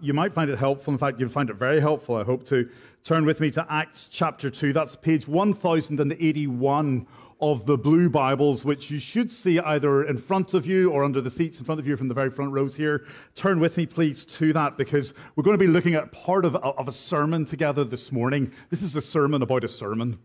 you might find it helpful. In fact, you'll find it very helpful, I hope, to turn with me to Acts chapter 2. That's page 1081 of the blue Bibles, which you should see either in front of you or under the seats in front of you from the very front rows here. Turn with me, please, to that because we're going to be looking at part of, of a sermon together this morning. This is a sermon about a sermon.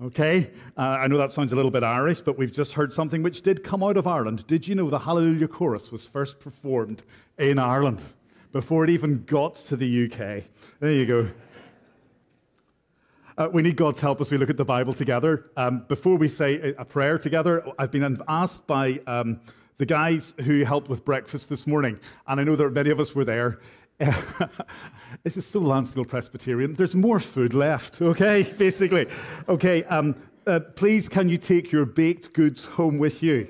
Okay? Uh, I know that sounds a little bit Irish, but we've just heard something which did come out of Ireland. Did you know the Hallelujah Chorus was first performed in Ireland? Before it even got to the UK. There you go. Uh, we need God's help as we look at the Bible together. Um, before we say a prayer together, I've been asked by um, the guys who helped with breakfast this morning, and I know that many of us were there. this is so Lansdale Presbyterian. There's more food left, okay? Basically. Okay, um, uh, please can you take your baked goods home with you?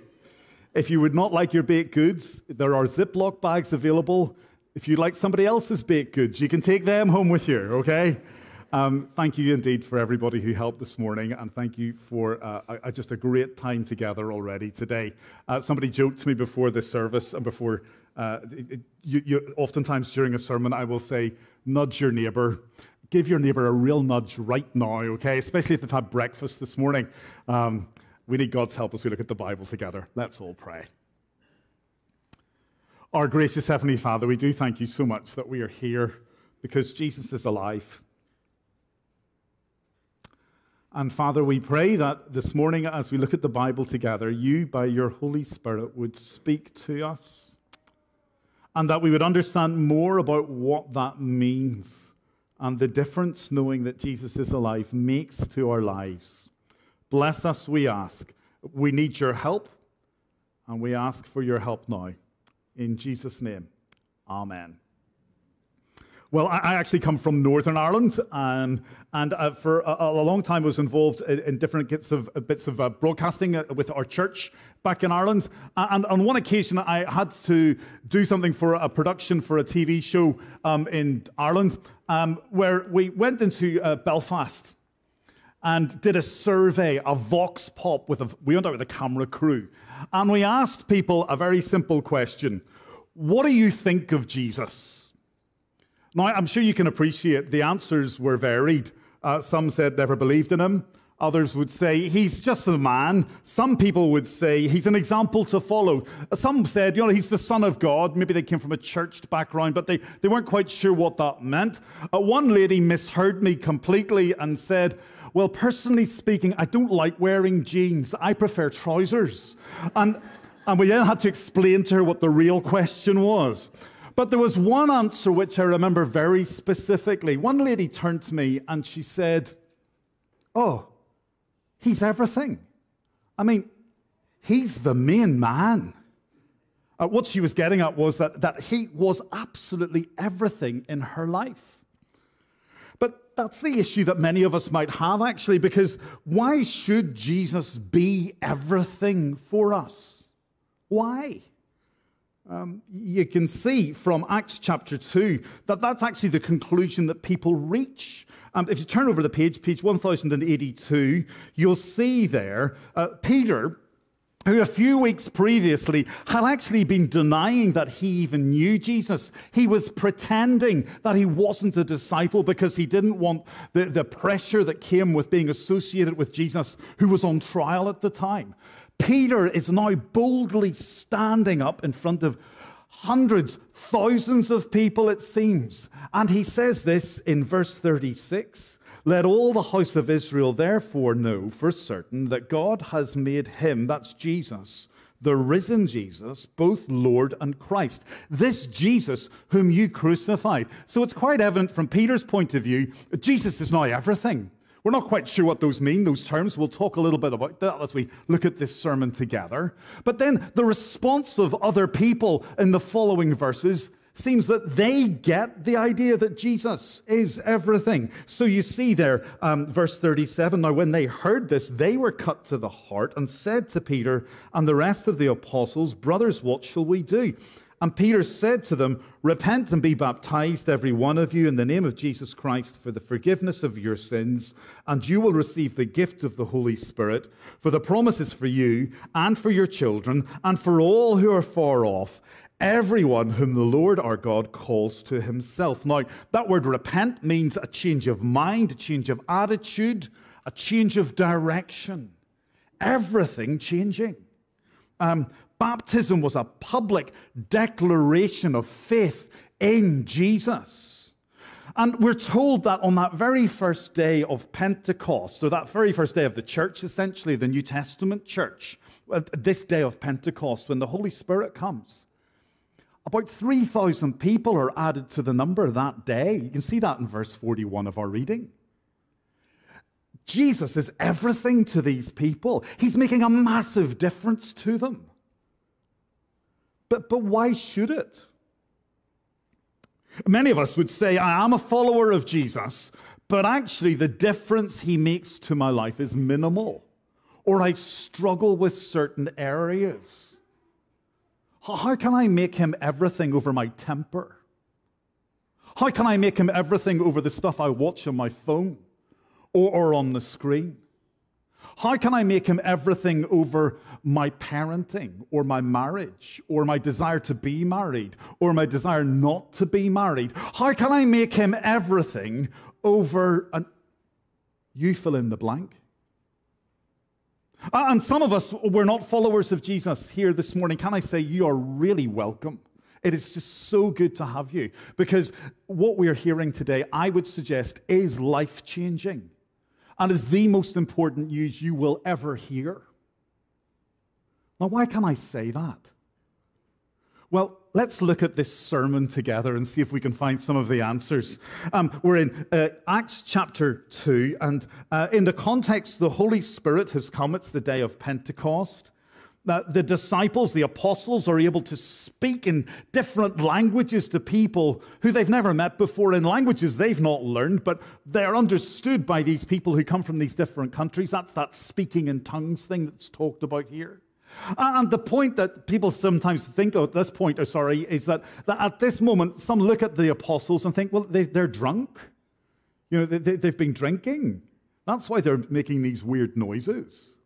If you would not like your baked goods, there are Ziploc bags available. If you'd like somebody else's baked goods, you can take them home with you, okay? Um, thank you indeed for everybody who helped this morning, and thank you for uh, a, a, just a great time together already today. Uh, somebody joked to me before this service and before, uh, it, you, you, oftentimes during a sermon, I will say, nudge your neighbor. Give your neighbor a real nudge right now, okay? Especially if they've had breakfast this morning. Um, we need God's help as we look at the Bible together. Let's all pray. Our gracious Heavenly Father, we do thank you so much that we are here because Jesus is alive. And Father, we pray that this morning, as we look at the Bible together, you, by your Holy Spirit, would speak to us and that we would understand more about what that means and the difference knowing that Jesus is alive makes to our lives. Bless us, we ask. We need your help, and we ask for your help now. In Jesus' name, Amen. Well, I actually come from Northern Ireland, and, and uh, for a, a, long time was involved in, in different bits of, bits of uh, broadcasting uh, with our church back in Ireland. And on one occasion, I had to do something for a production for a TV show um, in Ireland, um, where we went into uh, Belfast and did a survey, a vox pop with a, we went out with a camera crew. And we asked people a very simple question What do you think of Jesus? Now, I'm sure you can appreciate the answers were varied. Uh, some said never believed in him. Others would say he's just a man. Some people would say he's an example to follow. Some said, you know, he's the son of God. Maybe they came from a church background, but they, they weren't quite sure what that meant. Uh, one lady misheard me completely and said, well, personally speaking, I don't like wearing jeans. I prefer trousers. And, and we then had to explain to her what the real question was. But there was one answer which I remember very specifically. One lady turned to me and she said, Oh, he's everything. I mean, he's the main man. Uh, what she was getting at was that, that he was absolutely everything in her life that's the issue that many of us might have, actually, because why should Jesus be everything for us? Why? Um, you can see from Acts chapter 2 that that's actually the conclusion that people reach. Um, if you turn over the page, page 1082, you'll see there uh, Peter who a few weeks previously had actually been denying that he even knew Jesus. He was pretending that he wasn't a disciple because he didn't want the, the pressure that came with being associated with Jesus, who was on trial at the time. Peter is now boldly standing up in front of hundreds, thousands of people, it seems. And he says this in verse 36 let all the house of Israel therefore know for certain that God has made him, that's Jesus, the risen Jesus, both Lord and Christ. This Jesus whom you crucified. So it's quite evident from Peter's point of view, Jesus is now everything. We're not quite sure what those mean, those terms. We'll talk a little bit about that as we look at this sermon together. But then the response of other people in the following verses seems that they get the idea that Jesus is everything. So you see there, um, verse 37 now, when they heard this, they were cut to the heart and said to Peter and the rest of the apostles, Brothers, what shall we do? And Peter said to them, Repent and be baptized, every one of you, in the name of Jesus Christ for the forgiveness of your sins, and you will receive the gift of the Holy Spirit. For the promise is for you and for your children and for all who are far off everyone whom the Lord our God calls to himself. Now, that word repent means a change of mind, a change of attitude, a change of direction. Everything changing. Um, baptism was a public declaration of faith in Jesus. And we're told that on that very first day of Pentecost, or that very first day of the church, essentially, the New Testament church, uh, this day of Pentecost, when the Holy Spirit comes, about 3,000 people are added to the number that day. You can see that in verse 41 of our reading. Jesus is everything to these people. He's making a massive difference to them. But, but why should it? Many of us would say, I am a follower of Jesus, but actually the difference he makes to my life is minimal, or I struggle with certain areas. How can I make him everything over my temper? How can I make him everything over the stuff I watch on my phone or, or on the screen? How can I make him everything over my parenting or my marriage or my desire to be married or my desire not to be married? How can I make him everything over an, you fill in the blank? Uh, and some of us, we're not followers of Jesus here this morning. Can I say you are really welcome? It is just so good to have you because what we're hearing today, I would suggest, is life changing and is the most important news you will ever hear. Now, why can I say that? Well, let's look at this sermon together and see if we can find some of the answers. Um, we're in uh, Acts chapter 2, and uh, in the context, the Holy Spirit has come. It's the day of Pentecost. Uh, the disciples, the apostles, are able to speak in different languages to people who they've never met before, in languages they've not learned, but they're understood by these people who come from these different countries. That's that speaking in tongues thing that's talked about here. And the point that people sometimes think of at this point, or sorry, is that, that at this moment, some look at the apostles and think, well, they, are drunk. You know, they, they've been drinking. That's why they're making these weird noises.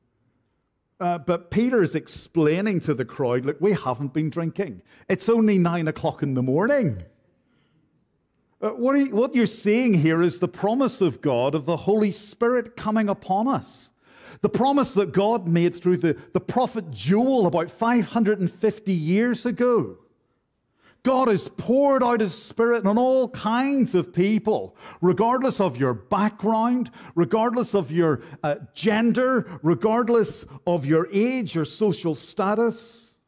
Uh, but Peter is explaining to the crowd, look, we haven't been drinking. It's only nine o'clock in the morning. Uh, what, you, what you're seeing here is the promise of God of the Holy Spirit coming upon us. The promise that God made through the, the prophet Joel about 550 years ago. God has poured out His Spirit on all kinds of people, regardless of your background, regardless of your uh, gender, regardless of your age or social status.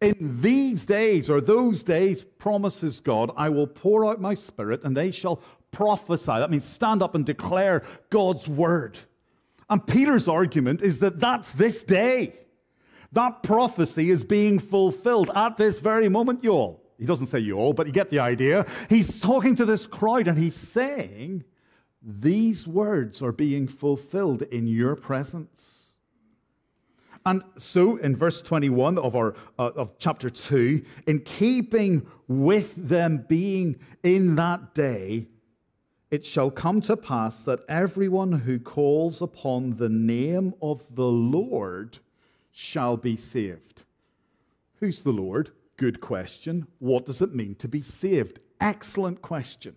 In these days, or those days, promises God, I will pour out my Spirit and they shall prophesy. That means stand up and declare God's word. And Peter's argument is that that's this day. That prophecy is being fulfilled at this very moment, you all. He doesn't say you all, but you get the idea. He's talking to this crowd and he's saying, These words are being fulfilled in your presence. And so, in verse 21 of, our, uh, of chapter 2, in keeping with them being in that day, it shall come to pass that everyone who calls upon the name of the Lord shall be saved. Who's the Lord? Good question. What does it mean to be saved? Excellent question.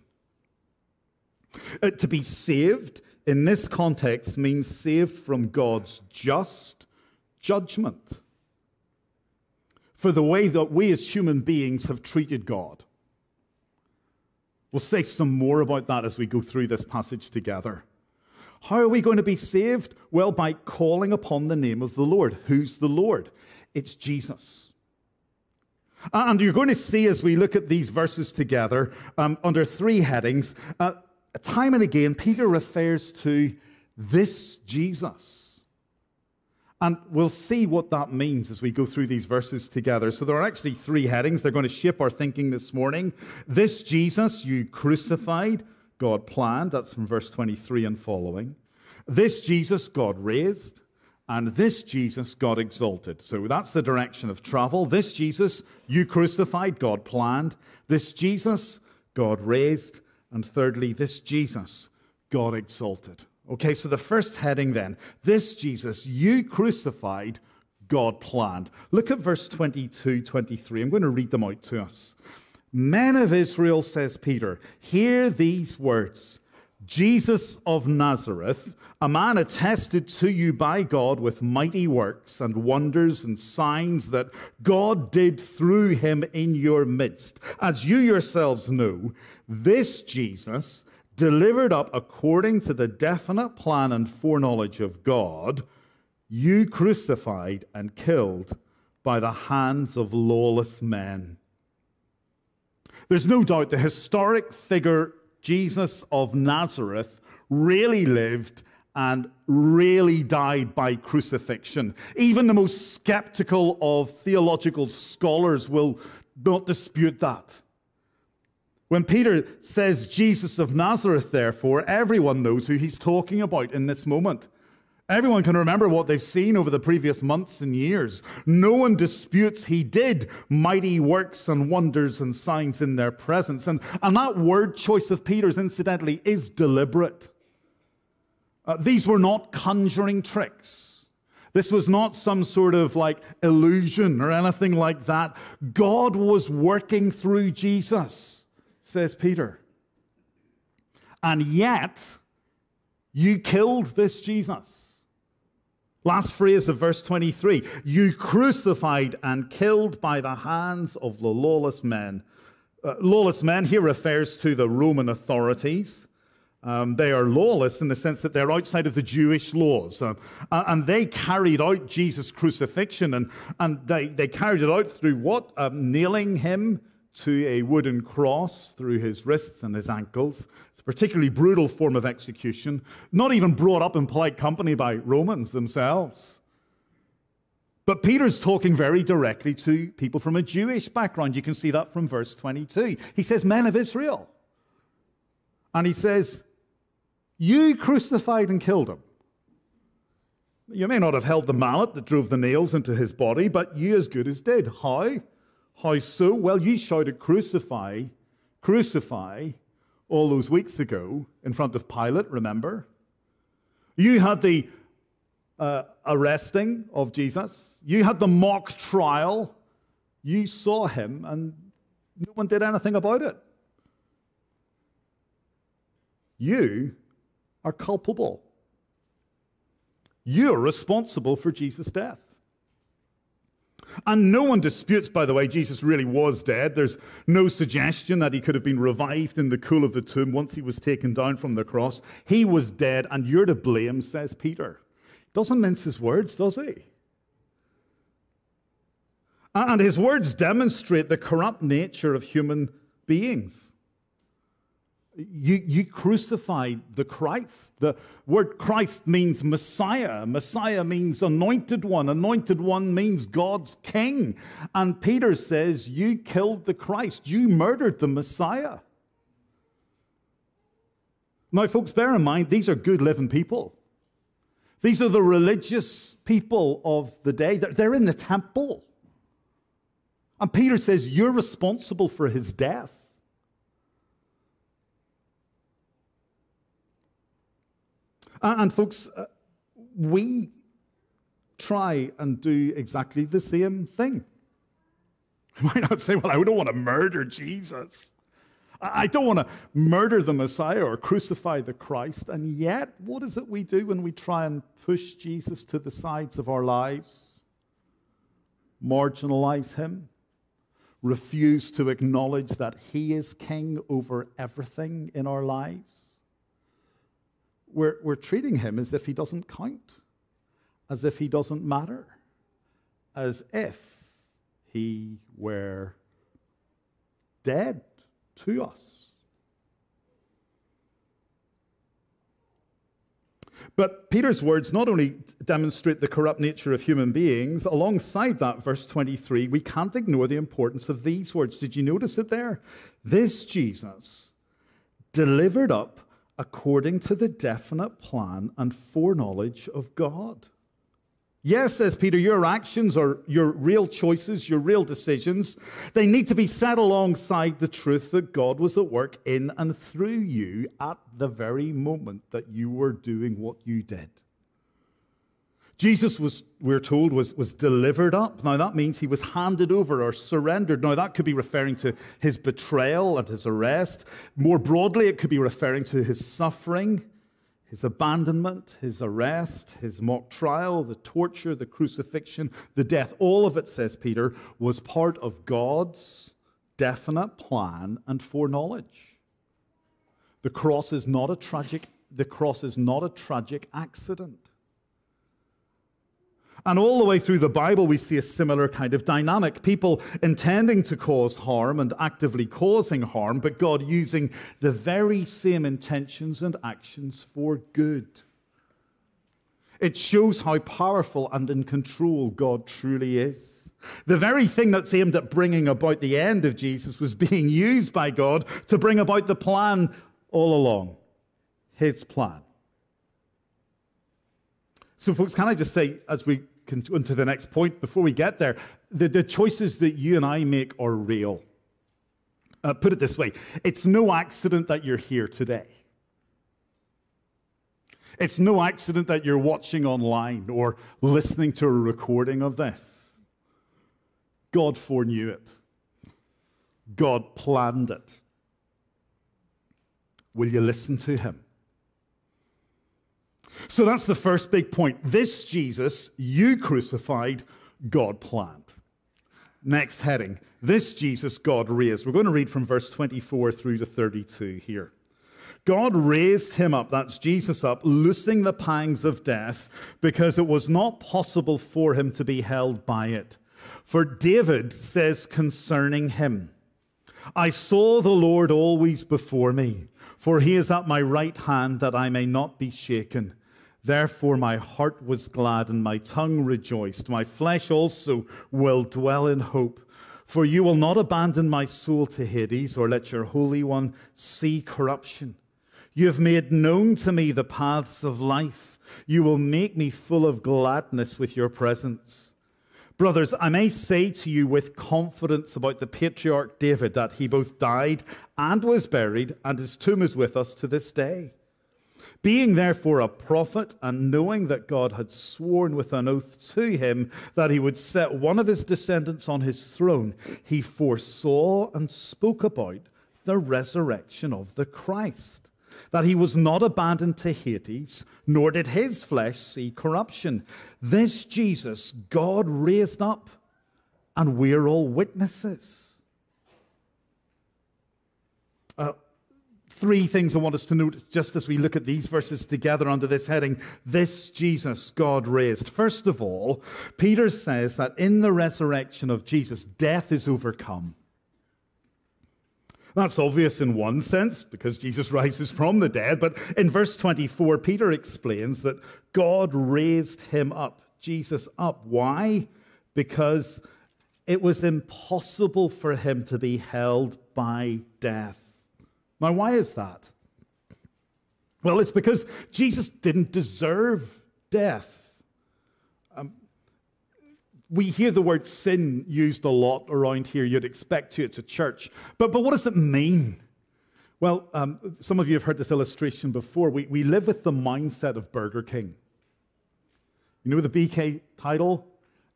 Uh, to be saved in this context means saved from God's just judgment for the way that we as human beings have treated God. We'll say some more about that as we go through this passage together. How are we going to be saved? Well, by calling upon the name of the Lord. Who's the Lord? It's Jesus. And you're going to see as we look at these verses together um, under three headings, uh, time and again, Peter refers to this Jesus. And we'll see what that means as we go through these verses together. So there are actually three headings. They're going to shape our thinking this morning. This Jesus you crucified, God planned. That's from verse 23 and following. This Jesus God raised. And this Jesus God exalted. So that's the direction of travel. This Jesus you crucified, God planned. This Jesus God raised. And thirdly, this Jesus God exalted. Okay, so the first heading then this Jesus you crucified, God planned. Look at verse 22, 23. I'm going to read them out to us. Men of Israel, says Peter, hear these words Jesus of Nazareth, a man attested to you by God with mighty works and wonders and signs that God did through him in your midst. As you yourselves know, this Jesus, delivered up according to the definite plan and foreknowledge of God, you crucified and killed by the hands of lawless men. There's no doubt the historic figure Jesus of Nazareth really lived and really died by crucifixion. Even the most skeptical of theological scholars will not dispute that. When Peter says Jesus of Nazareth, therefore, everyone knows who he's talking about in this moment. Everyone can remember what they've seen over the previous months and years. No one disputes he did mighty works and wonders and signs in their presence. And, and that word choice of Peter's, incidentally, is deliberate. Uh, these were not conjuring tricks. This was not some sort of like illusion or anything like that. God was working through Jesus says Peter. And yet, you killed this Jesus. Last phrase of verse 23 you crucified and killed by the hands of the lawless men. Uh, lawless men here refers to the Roman authorities. Um, they are lawless in the sense that they're outside of the Jewish laws. Uh, and they carried out Jesus' crucifixion, and, and they, they carried it out through what? Um, nailing him to a wooden cross through his wrists and his ankles. It's a particularly brutal form of execution, not even brought up in polite company by Romans themselves. But Peter's talking very directly to people from a Jewish background. You can see that from verse 22. He says, Men of Israel. And he says, You crucified and killed him. You may not have held the mallet that drove the nails into his body, but you as good as did. How? How so? Well, you shouted, Crucify, crucify, all those weeks ago in front of Pilate, remember? You had the uh, arresting of Jesus, you had the mock trial, you saw him, and no one did anything about it. You are culpable. You're responsible for Jesus' death. And no one disputes, by the way, Jesus really was dead. There's no suggestion that he could have been revived in the cool of the tomb once he was taken down from the cross. He was dead, and you're to blame, says Peter. Doesn't mince his words, does he? And his words demonstrate the corrupt nature of human beings. You, you crucified the Christ. The word Christ means Messiah. Messiah means anointed one. Anointed one means God's king. And Peter says, You killed the Christ. You murdered the Messiah. Now, folks, bear in mind, these are good living people. These are the religious people of the day. They're in the temple. And Peter says, You're responsible for his death. And, folks, uh, we try and do exactly the same thing. You might not say, well, I don't want to murder Jesus. I don't want to murder the Messiah or crucify the Christ. And yet, what is it we do when we try and push Jesus to the sides of our lives? Marginalize him, refuse to acknowledge that he is king over everything in our lives we're, we're treating him as if he doesn't count, as if he doesn't matter, as if he were dead to us. But Peter's words not only demonstrate the corrupt nature of human beings, alongside that, verse 23, we can't ignore the importance of these words. Did you notice it there? This Jesus delivered up according to the definite plan and foreknowledge of God. Yes, says Peter, your actions or your real choices, your real decisions, they need to be set alongside the truth that God was at work in and through you at the very moment that you were doing what you did. Jesus was, we're told, was, was delivered up. Now that means he was handed over or surrendered. Now that could be referring to his betrayal and his arrest. More broadly, it could be referring to his suffering, his abandonment, his arrest, his mock trial, the torture, the crucifixion, the death. All of it, says Peter, was part of God's definite plan and foreknowledge. The cross is not a tragic, the cross is not a tragic accident. And all the way through the Bible, we see a similar kind of dynamic. People intending to cause harm and actively causing harm, but God using the very same intentions and actions for good. It shows how powerful and in control God truly is. The very thing that's aimed at bringing about the end of Jesus was being used by God to bring about the plan all along. His plan. So, folks, can I just say, as we on to the next point before we get there. The, the choices that you and I make are real. Uh, put it this way it's no accident that you're here today. It's no accident that you're watching online or listening to a recording of this. God foreknew it, God planned it. Will you listen to Him? So that's the first big point. This Jesus you crucified, God planned. Next heading. This Jesus God raised. We're going to read from verse 24 through to 32 here. God raised him up, that's Jesus up, loosing the pangs of death, because it was not possible for him to be held by it. For David says concerning him, I saw the Lord always before me, for he is at my right hand that I may not be shaken. Therefore, my heart was glad and my tongue rejoiced. My flesh also will dwell in hope. For you will not abandon my soul to Hades or let your Holy One see corruption. You have made known to me the paths of life. You will make me full of gladness with your presence. Brothers, I may say to you with confidence about the patriarch David that he both died and was buried, and his tomb is with us to this day. Being therefore a prophet, and knowing that God had sworn with an oath to him that he would set one of his descendants on his throne, he foresaw and spoke about the resurrection of the Christ, that he was not abandoned to Hades, nor did his flesh see corruption. This Jesus God raised up, and we're all witnesses. Uh, three things I want us to note just as we look at these verses together under this heading this Jesus God raised. First of all, Peter says that in the resurrection of Jesus, death is overcome. That's obvious in one sense because Jesus rises from the dead, but in verse 24, Peter explains that God raised him up, Jesus up. Why? Because it was impossible for him to be held by death. Now, why is that? Well, it's because Jesus didn't deserve death. Um, we hear the word sin used a lot around here. You'd expect to. It's a church. But, but what does it mean? Well, um, some of you have heard this illustration before. We, we live with the mindset of Burger King. You know the BK title?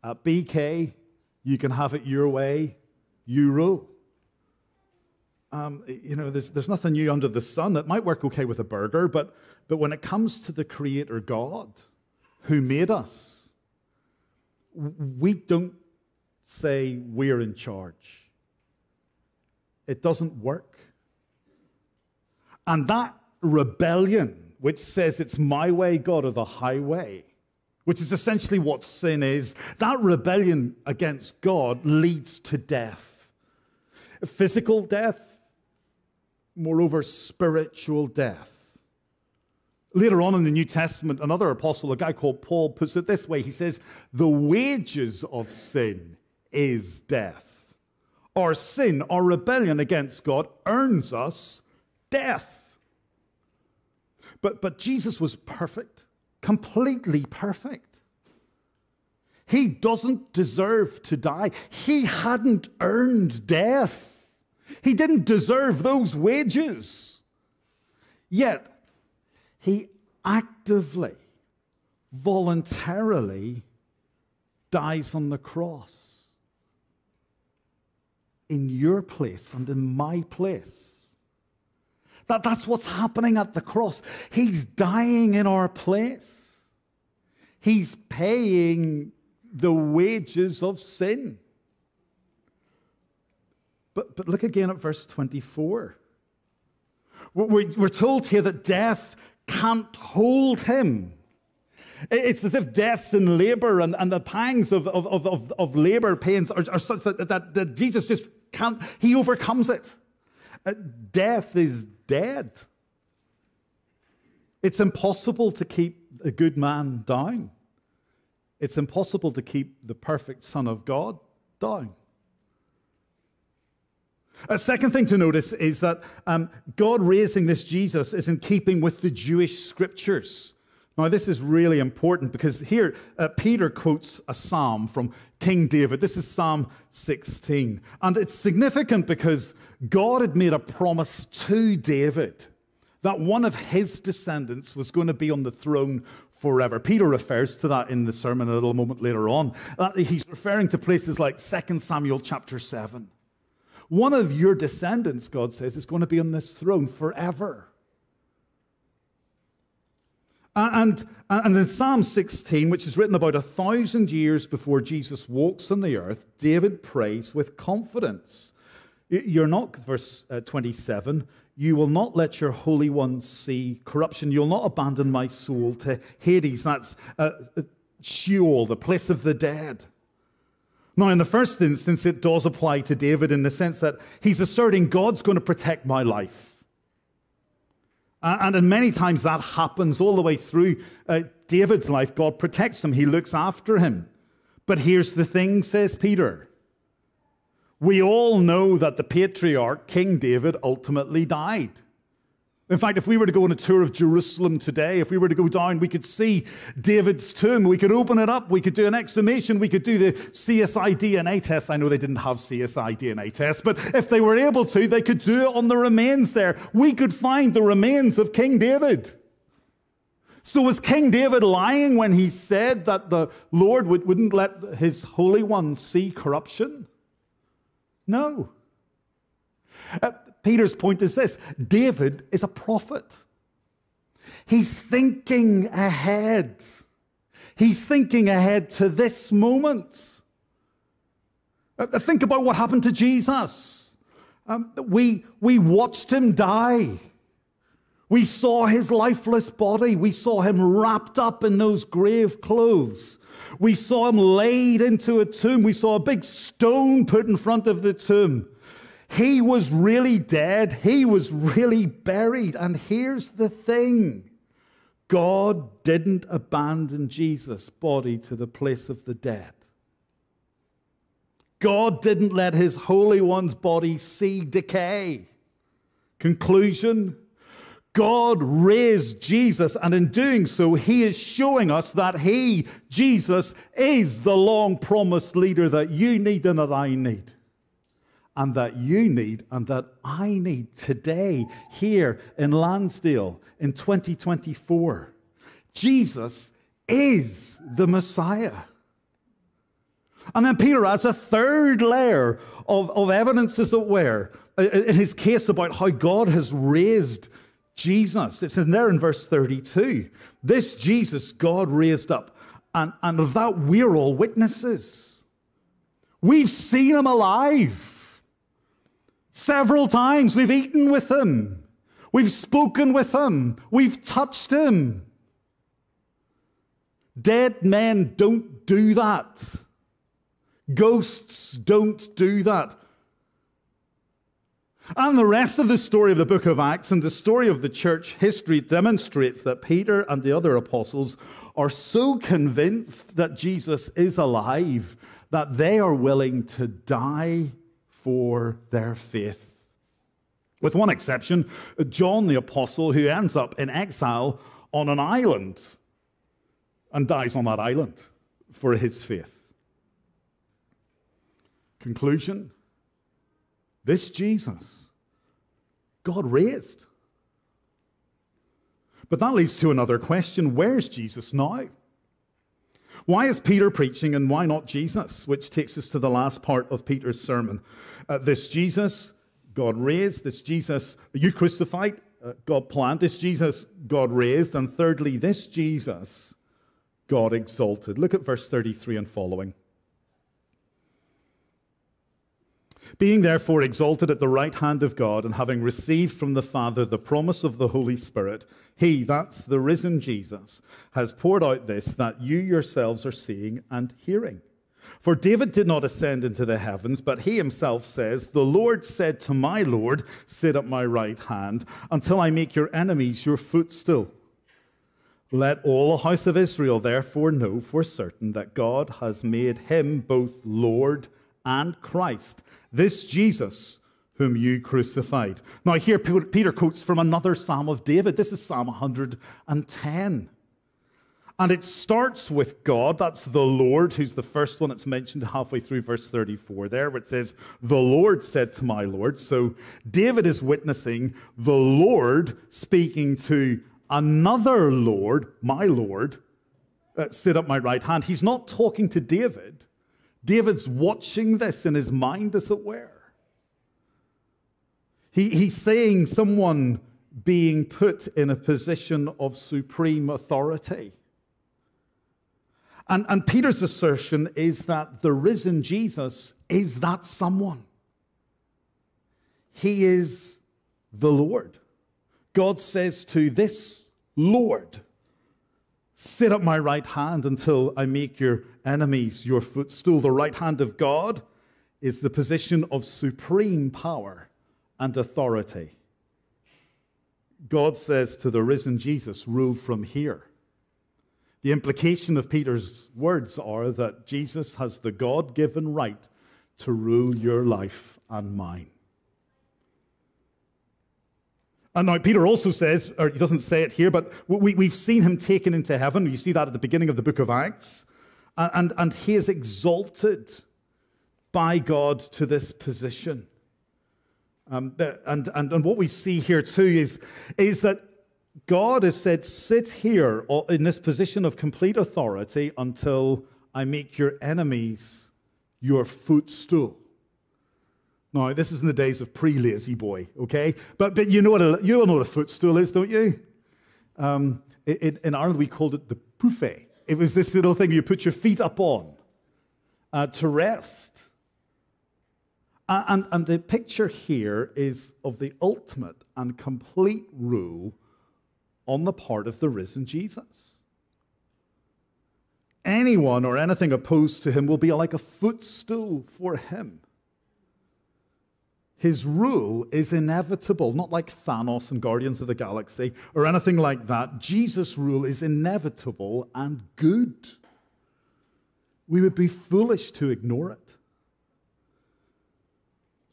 Uh, BK, you can have it your way, you rule um, you know, there's, there's nothing new under the sun. It might work okay with a burger, but, but when it comes to the Creator God who made us, we don't say we're in charge. It doesn't work. And that rebellion, which says it's my way, God, or the highway, which is essentially what sin is, that rebellion against God leads to death. Physical death, moreover, spiritual death. Later on in the New Testament, another apostle, a guy called Paul, puts it this way He says, The wages of sin is death. Our sin, our rebellion against God, earns us death. But, but Jesus was perfect, completely perfect. He doesn't deserve to die, he hadn't earned death. He didn't deserve those wages. Yet, he actively, voluntarily dies on the cross in your place and in my place. That, that's what's happening at the cross. He's dying in our place. He's paying the wages of sin. But, but look again at verse 24. We're, told here that death can't hold him. It's as if deaths in labor and, and the pangs of, of, of, of labor pains are, are such that, that, that Jesus just can't, he overcomes it. Uh, death is dead. It's impossible to keep a good man down. It's impossible to keep the perfect Son of God down. A second thing to notice is that um, God raising this Jesus is in keeping with the Jewish scriptures. Now, this is really important because here uh, Peter quotes a psalm from King David. This is Psalm 16. And it's significant because God had made a promise to David that one of his descendants was going to be on the throne forever. Peter refers to that in the sermon a little moment later on. Uh, he's referring to places like 2 Samuel chapter 7. One of your descendants, God says, is going to be on this throne forever. And, and in Psalm 16, which is written about a thousand years before Jesus walks on the earth, David prays with confidence. You're not, verse uh, 27, you will not let your Holy One see corruption. You'll not abandon my soul to Hades. That's uh, uh, Sheol, the place of the dead. Now, in the first instance, it does apply to David in the sense that he's asserting God's going to protect my life. And, many times that happens all the way through uh, David's life. God protects him, he looks after him. But here's the thing, says Peter. We all know that the patriarch, King David, ultimately died. In fact, if we were to go on a tour of Jerusalem today, if we were to go down, we could see David's tomb. We could open it up. We could do an exhumation. We could do the CSI DNA test. I know they didn't have CSI DNA tests, but if they were able to, they could do it on the remains there. We could find the remains of King David. So was King David lying when he said that the Lord would, wouldn't let his Holy One see corruption? No. Uh, Peter's point is this David is a prophet. He's thinking ahead. He's thinking ahead to this moment. Uh, think about what happened to Jesus. Um, we, we watched him die. We saw his lifeless body. We saw him wrapped up in those grave clothes. We saw him laid into a tomb. We saw a big stone put in front of the tomb. He was really dead. He was really buried. And here's the thing God didn't abandon Jesus' body to the place of the dead. God didn't let his Holy One's body see decay. Conclusion God raised Jesus, and in doing so, he is showing us that he, Jesus, is the long promised leader that you need and that I need and that you need and that I need today here in Lansdale in 2024. Jesus is the Messiah. And then Peter adds a third layer of, of evidence, as it were, in his case about how God has raised Jesus. It's in there in verse 32. This Jesus God raised up, and, and of that we're all witnesses. We've seen him alive. Several times we've eaten with him, we've spoken with him, we've touched him. Dead men don't do that. Ghosts don't do that. And the rest of the story of the book of Acts and the story of the church history demonstrates that Peter and the other apostles are so convinced that Jesus is alive that they are willing to die for their faith. With one exception, John the Apostle, who ends up in exile on an island and dies on that island for his faith. Conclusion this Jesus, God raised. But that leads to another question where's Jesus now? Why is Peter preaching and why not Jesus? Which takes us to the last part of Peter's sermon. Uh, this Jesus, God raised. This Jesus, you crucified, uh, God planned. This Jesus, God raised. And thirdly, this Jesus, God exalted. Look at verse 33 and following. Being therefore exalted at the right hand of God, and having received from the Father the promise of the Holy Spirit, he, that's the risen Jesus, has poured out this that you yourselves are seeing and hearing. For David did not ascend into the heavens, but he himself says, The Lord said to my Lord, Sit at my right hand, until I make your enemies your footstool. Let all the house of Israel therefore know for certain that God has made him both Lord and Christ, this Jesus whom you crucified. Now, here Peter quotes from another Psalm of David. This is Psalm 110. And it starts with God, that's the Lord, who's the first one that's mentioned halfway through verse 34 there, where it says, The Lord said to my Lord. So David is witnessing the Lord speaking to another Lord, my Lord, uh, sit at my right hand. He's not talking to David. David's watching this in his mind, as it were. He, he's saying someone being put in a position of supreme authority. And, and Peter's assertion is that the risen Jesus is that someone. He is the Lord. God says to this Lord, Sit at my right hand until I make your enemies your footstool. The right hand of God is the position of supreme power and authority. God says to the risen Jesus, Rule from here. The implication of Peter's words are that Jesus has the God given right to rule your life and mine. And now Peter also says, or he doesn't say it here, but we, we've seen him taken into heaven. You see that at the beginning of the book of Acts. And, and, he is exalted by God to this position. Um, and, and, and what we see here too is, is that God has said, Sit here in this position of complete authority until I make your enemies your footstool. Now, this is in the days of pre La-Z-Boy, okay? But, but you, know what a, you all know what a footstool is, don't you? Um, in, in Ireland, we called it the pouffe. It was this little thing you put your feet up on uh, to rest. And, and the picture here is of the ultimate and complete rule on the part of the risen Jesus. Anyone or anything opposed to him will be like a footstool for him. His rule is inevitable, not like Thanos and Guardians of the Galaxy or anything like that. Jesus' rule is inevitable and good. We would be foolish to ignore it.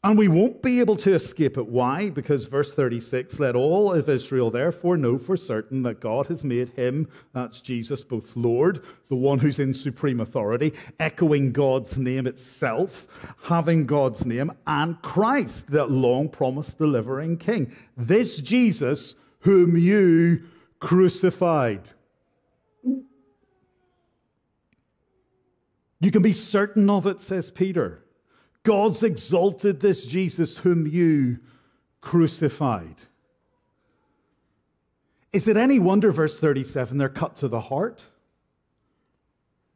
And we won't be able to escape it. Why? Because verse 36 let all of Israel therefore know for certain that God has made him, that's Jesus, both Lord, the one who's in supreme authority, echoing God's name itself, having God's name, and Christ, that long promised delivering king. This Jesus whom you crucified. You can be certain of it, says Peter. God's exalted this Jesus whom you crucified. Is it any wonder, verse 37, they're cut to the heart?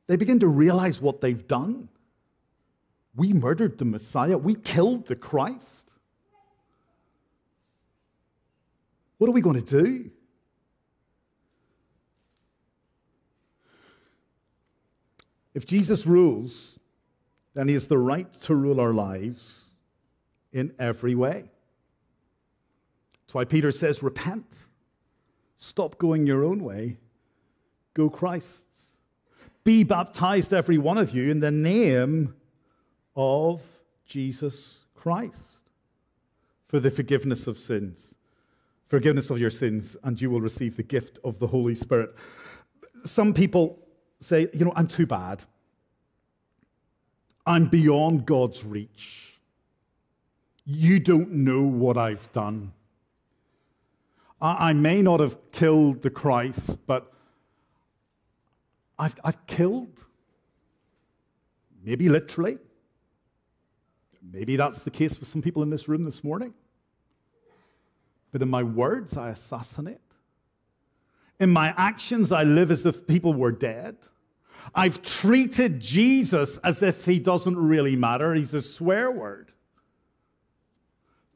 They begin to realize what they've done. We murdered the Messiah, we killed the Christ. What are we going to do? If Jesus rules, then he has the right to rule our lives in every way. That's why Peter says, Repent. Stop going your own way. Go Christ's. Be baptized, every one of you, in the name of Jesus Christ for the forgiveness of sins. Forgiveness of your sins, and you will receive the gift of the Holy Spirit. Some people say, you know, I'm too bad. I'm beyond God's reach. You don't know what I've done. I, may not have killed the Christ, but I've, I've killed. Maybe literally. Maybe that's the case for some people in this room this morning. But in my words, I assassinate. In my actions, I live as if people were dead. I've treated Jesus as if he doesn't really matter. He's a swear word.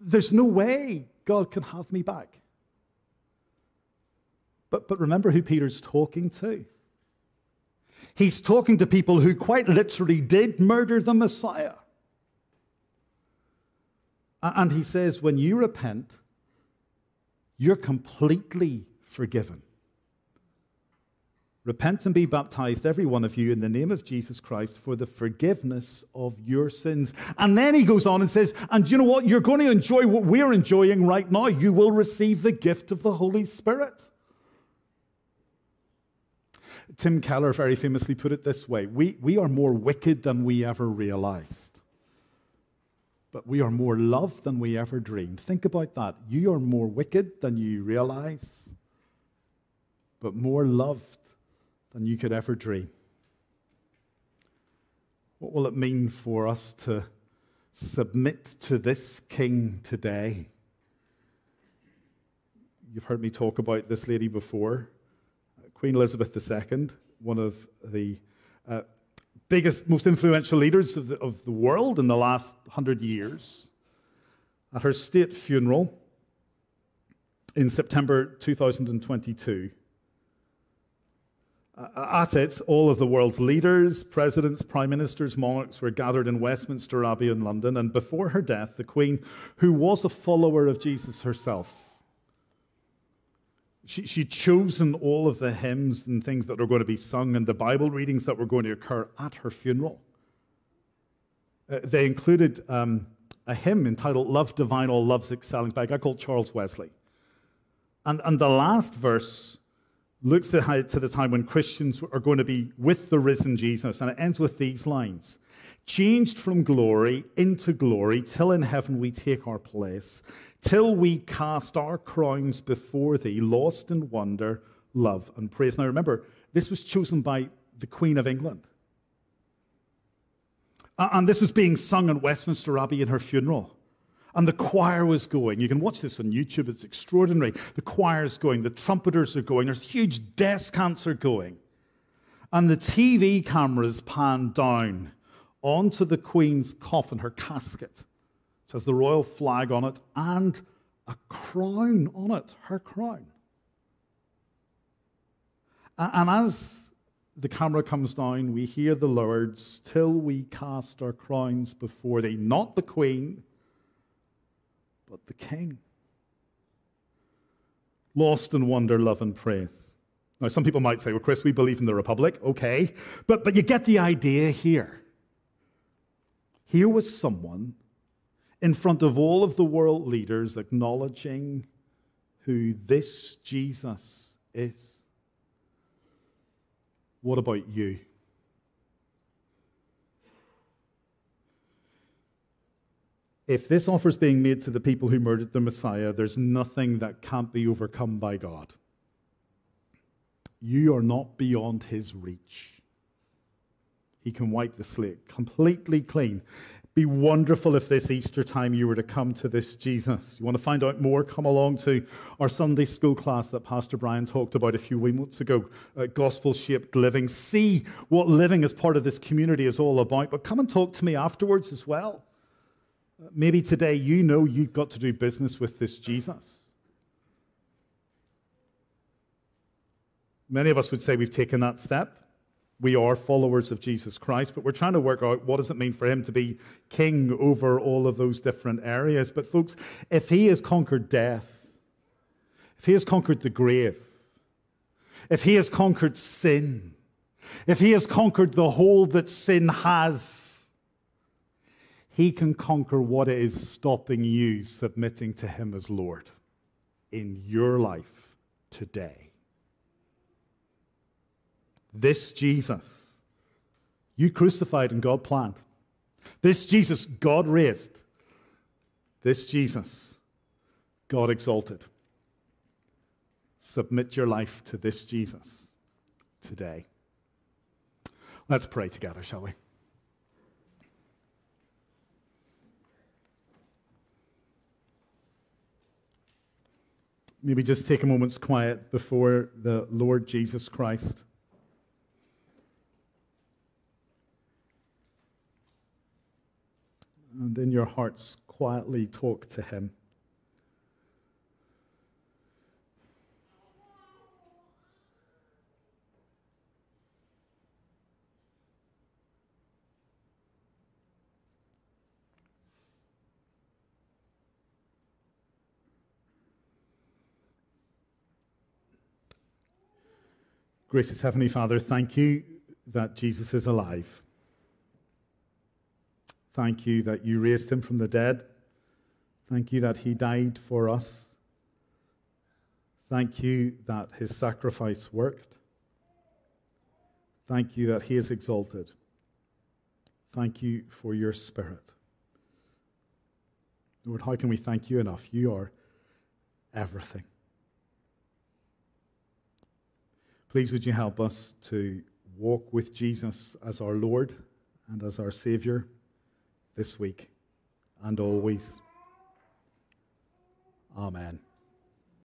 There's no way God can have me back. But, but remember who Peter's talking to. He's talking to people who quite literally did murder the Messiah. And he says, when you repent, you're completely forgiven. Repent and be baptized, every one of you, in the name of Jesus Christ for the forgiveness of your sins. And then he goes on and says, And you know what? You're going to enjoy what we're enjoying right now. You will receive the gift of the Holy Spirit. Tim Keller very famously put it this way we, we are more wicked than we ever realized, but we are more loved than we ever dreamed. Think about that. You are more wicked than you realize, but more loved than you could ever dream. What will it mean for us to submit to this king today? You've heard me talk about this lady before. Queen Elizabeth II, one of the uh, biggest, most influential leaders of the, of the world in the last hundred years, at her state funeral in September 2022. Uh, at it, all of the world's leaders, presidents, prime ministers, monarchs were gathered in Westminster Abbey in London. And before her death, the Queen, who was a follower of Jesus herself, she, she'd chosen all of the hymns and things that were going to be sung and the Bible readings that were going to occur at her funeral. Uh, they included um, a hymn entitled Love Divine, All Love's Excelling by a guy called Charles Wesley. And, and the last verse looks to the time when Christians are going to be with the risen Jesus, and it ends with these lines Changed from glory into glory, till in heaven we take our place till we cast our crowns before thee, lost in wonder, love, and praise. Now remember, this was chosen by the Queen of England. And this was being sung in Westminster Abbey in her funeral. And the choir was going. You can watch this on YouTube, it's extraordinary. The choir's going, the trumpeters are going, there's huge descants are going. And the TV cameras pan down onto the Queen's coffin, her casket. It has the royal flag on it and a crown on it, her crown. And as the camera comes down, we hear the Lord's, Till we cast our crowns before thee, not the queen, but the king. Lost in wonder, love, and praise. Now, some people might say, well, Chris, we believe in the Republic. Okay. But, but you get the idea here. Here was someone in front of all of the world leaders, acknowledging who this Jesus is. What about you? If this offer is being made to the people who murdered the Messiah, there's nothing that can't be overcome by God. You are not beyond his reach. He can wipe the slate completely clean be wonderful if this Easter time you were to come to this Jesus. You want to find out more? Come along to our Sunday school class that Pastor Brian talked about a few weeks ago, gospel shaped living. See what living as part of this community is all about, but come and talk to me afterwards as well. Maybe today you know you've got to do business with this Jesus. Many of us would say we've taken that step we are followers of Jesus Christ, but we're trying to work out what does it mean for him to be king over all of those different areas. But folks, if he has conquered death, if he has conquered the grave, if he has conquered sin, if he has conquered the hold that sin has, he can conquer what is stopping you submitting to him as Lord in your life today. This Jesus, you crucified and God planned. This Jesus, God raised. This Jesus, God exalted. Submit your life to this Jesus today. Let's pray together, shall we? Maybe just take a moment's quiet before the Lord Jesus Christ. And in your hearts, quietly talk to Him. Gracious Heavenly Father, thank you that Jesus is alive. Thank you that you raised him from the dead. Thank you that he died for us. Thank you that his sacrifice worked. Thank you that he is exalted. Thank you for your spirit. Lord, how can we thank you enough? You are everything. Please, would you help us to walk with Jesus as our Lord and as our Savior this week and always. Amen.